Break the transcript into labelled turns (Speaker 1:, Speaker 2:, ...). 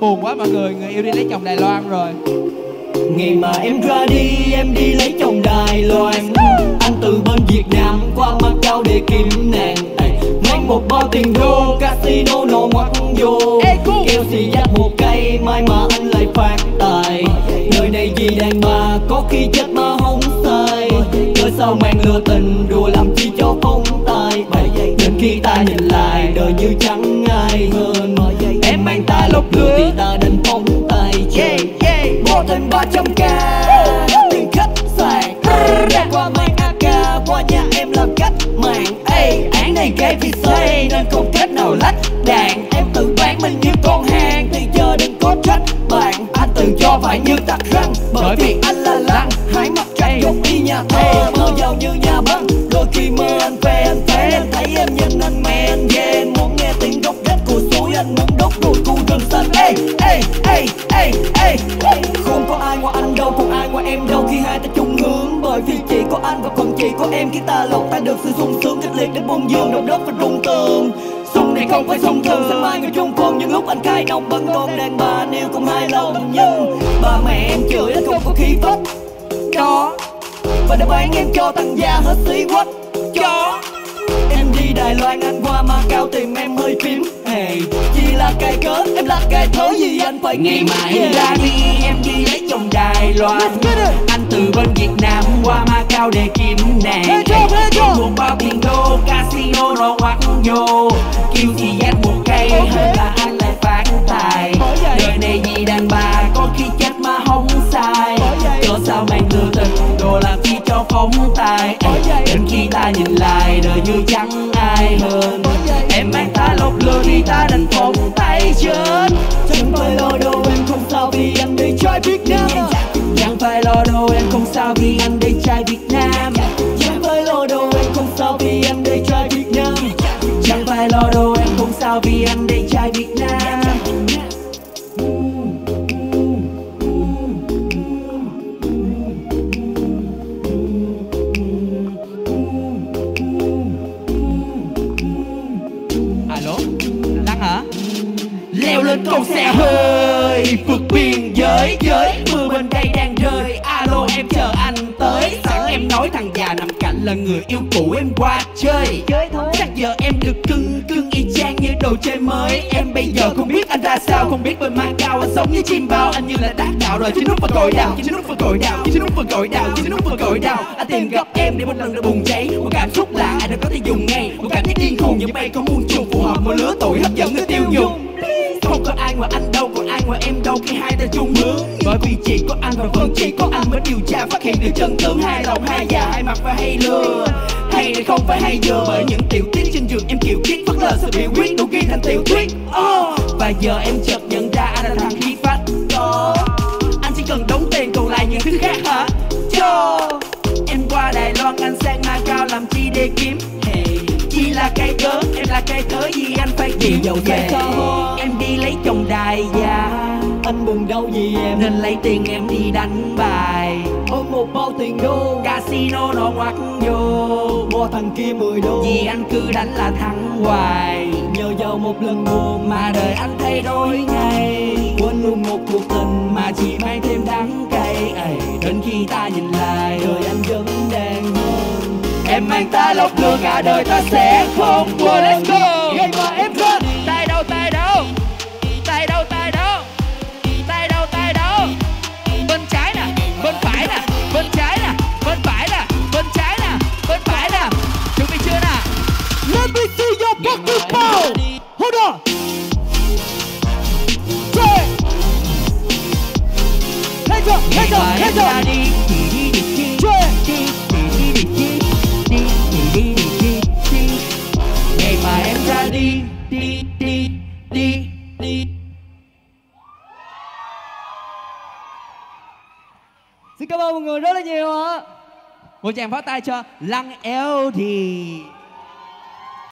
Speaker 1: buồn quá mọi người người yêu đi lấy chồng đài loan rồi.
Speaker 2: Ngày mà em ra đi, em đi lấy chồng Đài Loan. Anh từ bên Việt Nam qua Macau để kiếm nàng. Mang một bao tiền đô, casino nổ ngoặt vô. Kêu xì dắt một cây, mai mà anh lại phát tài. Nơi này vì đàn bà, có khi chết mà không sai. Cớ sao mang lừa tình, đùa làm chi cho phong tài Đến khi ta nhìn lại, đời như chẳng thì ta định phóng tay chơi. Bỏ thêm 300k Tiền khách sạn Ra qua mang AK Qua nhà em làm cách mạng Ê, án này gây vì xây Nên không cách nào lách đạn. Em tự bán mình như con hàng Thì giờ đừng có trách bạn. Anh tự cho phải như tặc răng Bởi vì anh là lăng. Hai mặt trăng giống y nhà thơ Mơ giàu như nhà băng. Đôi khi mơ anh phê anh phê Anh thấy em nhìn anh đốt rừng xanh Ê, ê, ê, ê, ê. Không có ai ngoài anh đâu Không ai ngoài em đâu. Khi hai ta chung hướng Bởi vì chỉ có anh và còn chỉ có em. Khi ta lột ta được sự sung sướng Kịch liệt đến bông dương Động đất và rung tường. Sung này không phải sung thường sẽ mai người chung phong Những lúc anh khai nông Vẫn còn đàn bà anh yêu hai lòng Nhưng ba mẹ em chửi anh không có khí phách. Đó Và đã bán em cho thằng già hết xí quách. Cho Em đi Đài Loan anh qua Macau tìm em cái thớ gì anh phải
Speaker 3: Ngày
Speaker 2: kiếm
Speaker 3: mà em ra đi em đi lấy chồng Đài Loan. Anh từ bên Việt Nam qua Macau để kiếm nàng Một bao tiền đô casino nó ngoắt vô. Kêu chị dắt một cây hơn là anh lại phán tài. Đời này vì đàn bà có khi chết mà không sai. Cớ sao mang đưa tình đồ làm chi cho phóng tài. Đến khi ta nhìn lại đời như chẳng ai hơn. Em mang ta lột lừa thì ta đành phóng tay chết
Speaker 2: trai Việt Nam.
Speaker 3: Chẳng phải lo đâu em không sao vì anh đây trai Việt Nam.
Speaker 2: Chẳng phải lo đâu em không sao vì anh đi trai Việt Nam.
Speaker 3: Chẳng phải lo đâu em không sao vì anh đây trai Việt Nam Leo lên con xe hơi. Vượt biên giới giới, Mưa bên đây đang rơi. Alo, em chờ anh tới em nói thằng già nằm cạnh là người yêu cũ em qua chơi. Chắc giờ em được cưng cưng y chang như đồ chơi mới. Em bây giờ không biết anh ra sao Không biết bên Macau anh sống như chim bao. Anh như là đá cạo rồi trên nút và cội đào Trên nút và cội đào Trên nút và cội đào Trên nút và cội đào Anh tìm gặp em để một lần nữa bùng cháy. Một cảm xúc lạ anh đã có thể dùng ngay. Một cảm giác điên khùng như bay có muôn trùng Phù hợp một lứa tuổi hấp dẫn người tiêu dùng. Không có ai ngoài anh đâu, còn ai ngoài em đâu. Khi hai ta chung hướng Bởi vì chỉ có anh và vẫn chỉ có anh mới điều tra phát hiện được chân tướng hai lòng hai già hai mặt và hay lừa Hay này không phải hay dừa bởi những tiểu tiết trên giường em chịu kiết phất lờ sự biểu quyết đủ ghi thành tiểu thuyết oh. Và giờ em chợt nhận ra anh là thằng khí phách đó Anh chỉ cần đóng tiền còn lại những thứ khác hả? Cho Em qua Đài Loan anh sang Macau làm chi để kiếm hey. Chỉ là cái cớ, em là cái cớ gì anh phải chịu
Speaker 2: Dẫu
Speaker 3: về. Em đi lấy chồng đài già
Speaker 2: Anh buồn đâu vì em
Speaker 3: Nên lấy tiền em đi đánh bài
Speaker 2: một bao tiền đô.
Speaker 3: Casino nó ngoắt vô
Speaker 2: Bo thằng kia 10 đô.
Speaker 3: Vì anh cứ đánh là thắng hoài.
Speaker 2: Nhờ vào một lần buồn
Speaker 3: Mà đời anh thay đổi ngay
Speaker 2: Quên luôn một cuộc tình
Speaker 3: Mà chỉ mang thêm đắng cay. Ấy Đến khi ta nhìn lại
Speaker 2: Đời anh vẫn đang hơn.
Speaker 3: Em mang ta lọc lừa cả đời ta sẽ không quên. Let's go
Speaker 2: đi
Speaker 3: đi đi đi ngày mà em ra đi đi đi đi đi
Speaker 2: Xin cảm ơn mọi người rất là nhiều ạ.
Speaker 1: Một chàng pháo tay cho lăng eo thì